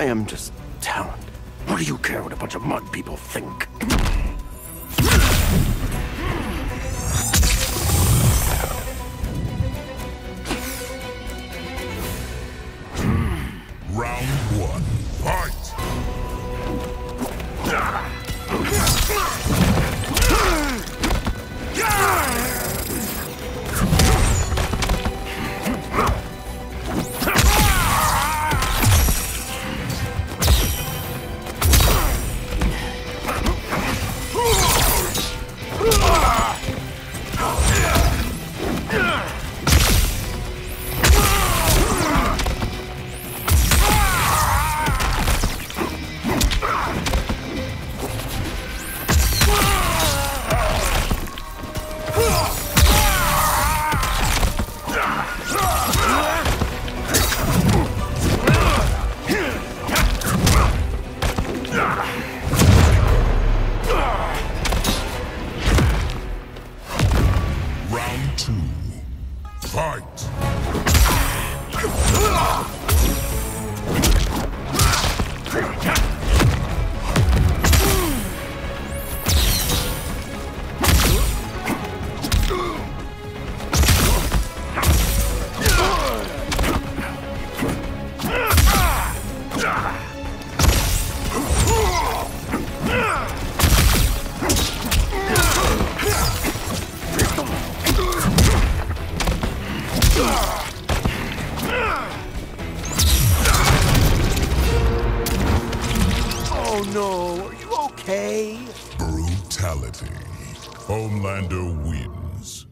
I am just talent. What do you care what a bunch of mud people think? Homelander wins.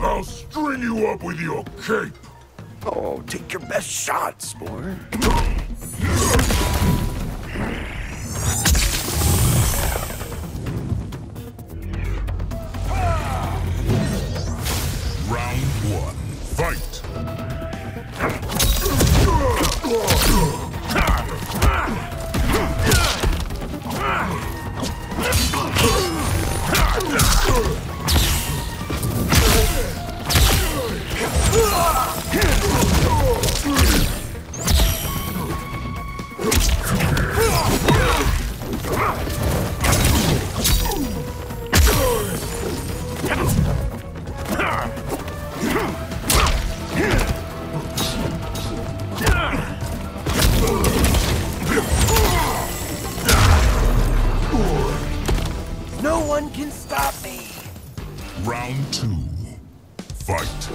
I'll string you up with your cape. Oh, take your best shot, Spore. Round two, fight!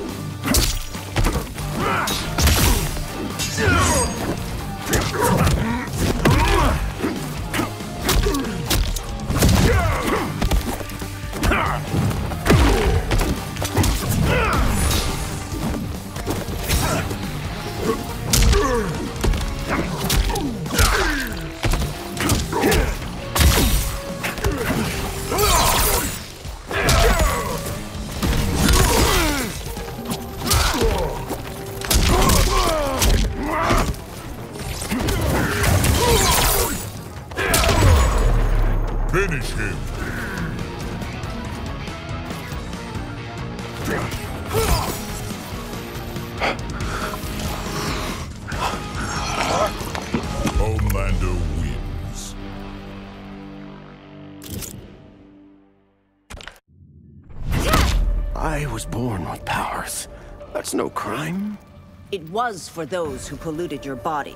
Homelander wins. I was born with powers. That's no crime. It was for those who polluted your body.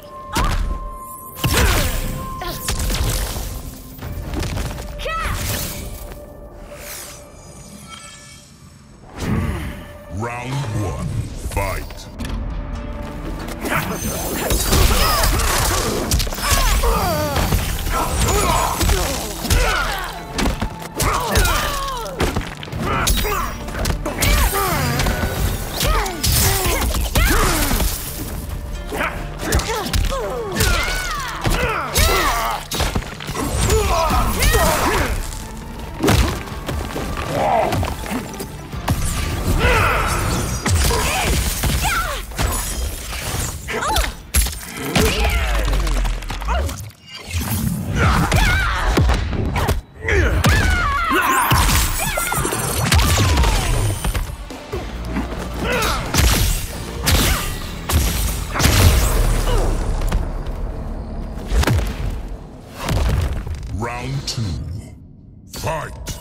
Round two. Fight!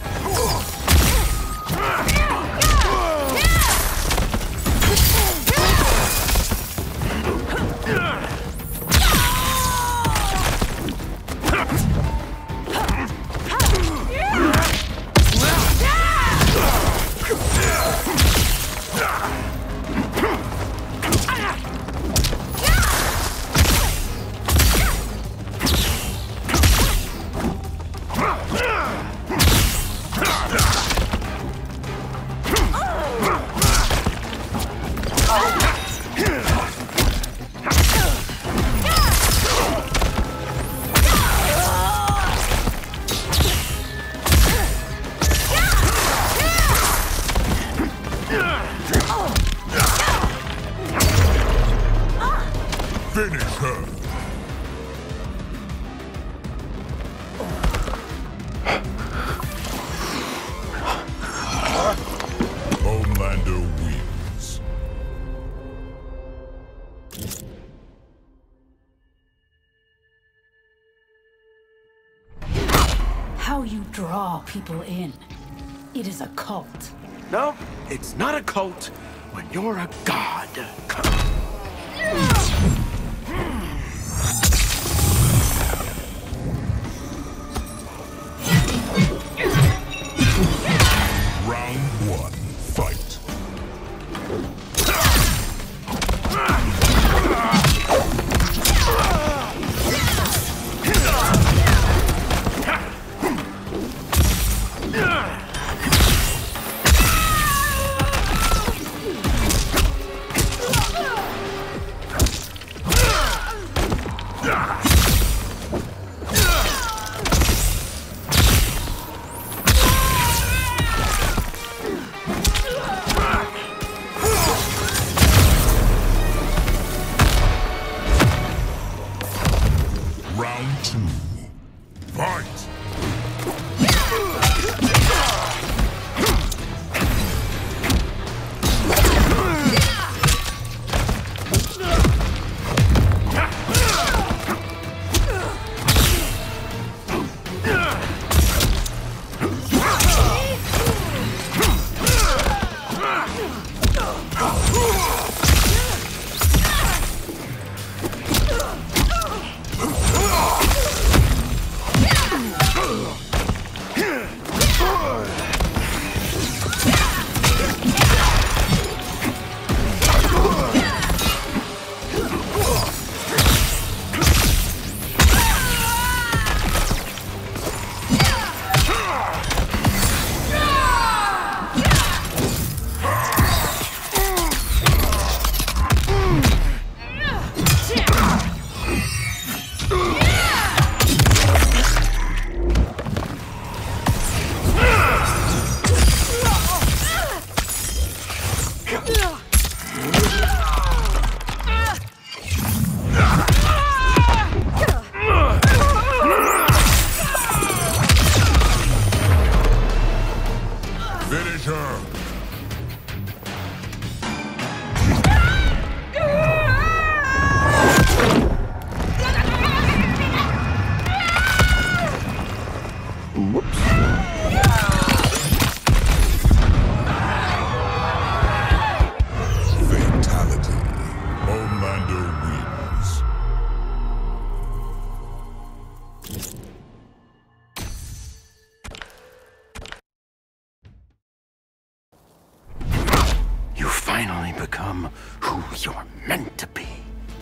People in. It is a cult. No, it's not a cult when you're a god.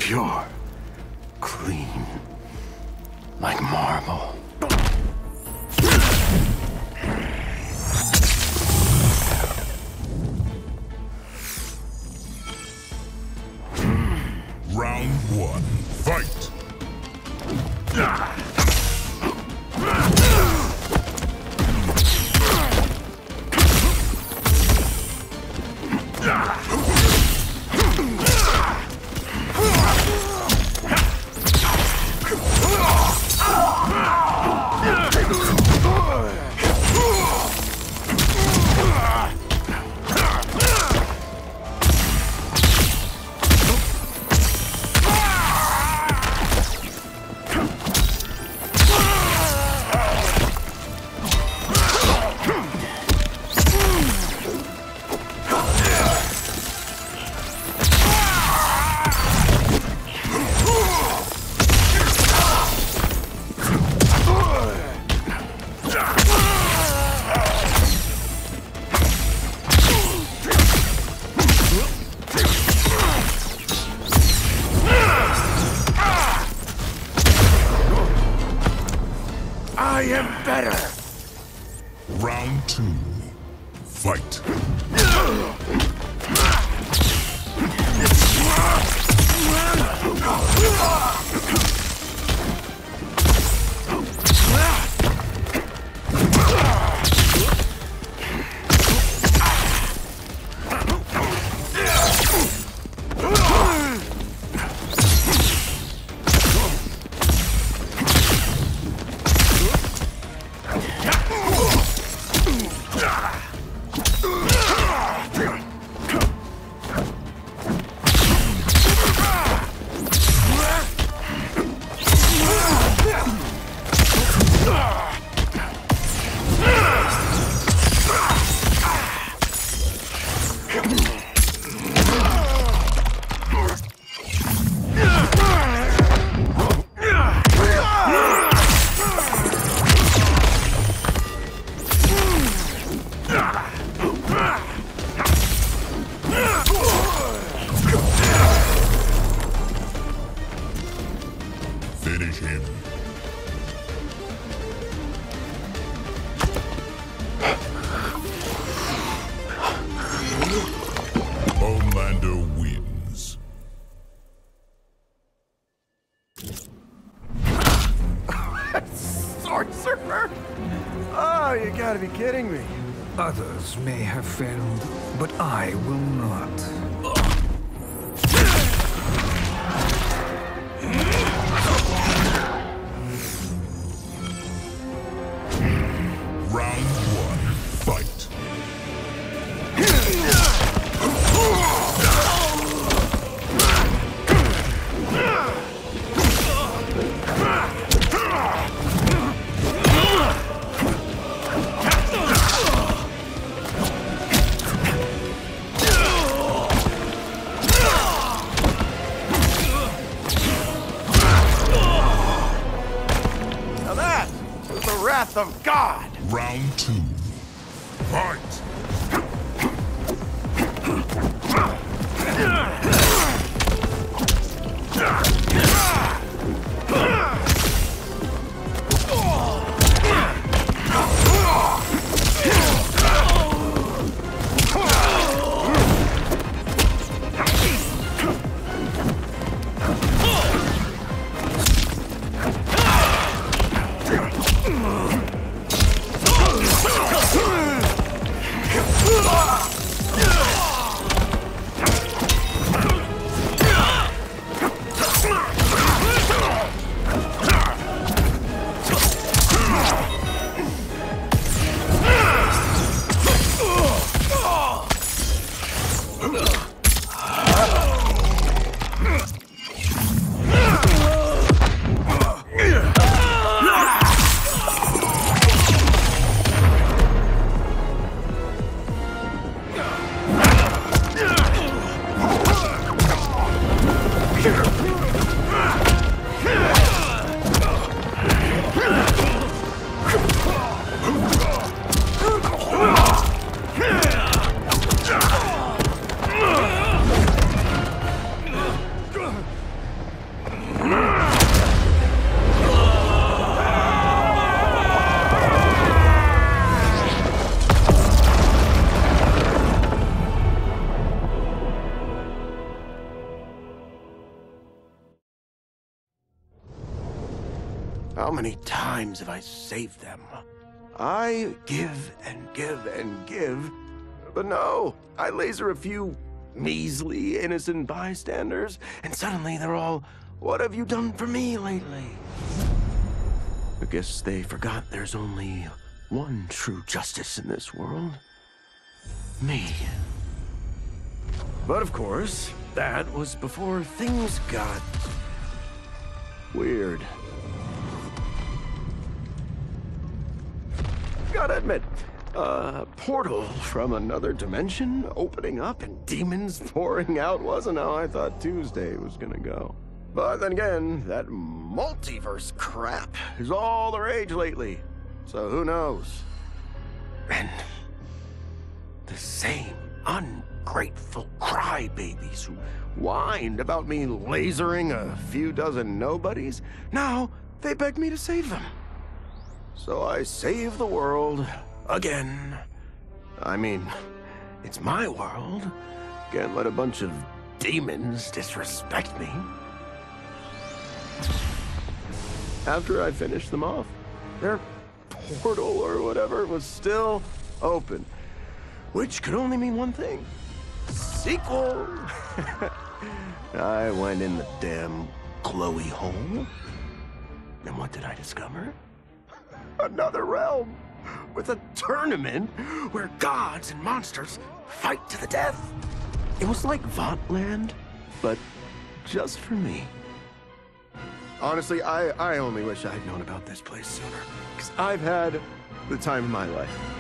Pure, clean, like marble. Kidding me. Others may have failed, but I will not. How many times have I saved them? I give and give and give, but no, I laser a few measly innocent bystanders, and suddenly they're all, What have you done for me lately? I guess they forgot there's only one true justice in this world me. But of course, that was before things got weird. Gotta admit, a portal from another dimension opening up and demons pouring out wasn't how I thought Tuesday was gonna go. But then again, that multiverse crap is all the rage lately. So who knows? And the same ungrateful crybabies who whined about me lasering a few dozen nobodies, now they beg me to save them. So I save the world again. I mean, it's my world. Can't let a bunch of demons disrespect me. After I finished them off, their portal or whatever was still open. Which could only mean one thing. Sequel! I went in the damn Chloe hole. And what did I discover? Another realm with a tournament where gods and monsters fight to the death. It was like Vought Land, but just for me. Honestly, I, I only wish I had known about this place sooner. Because I've had the time of my life.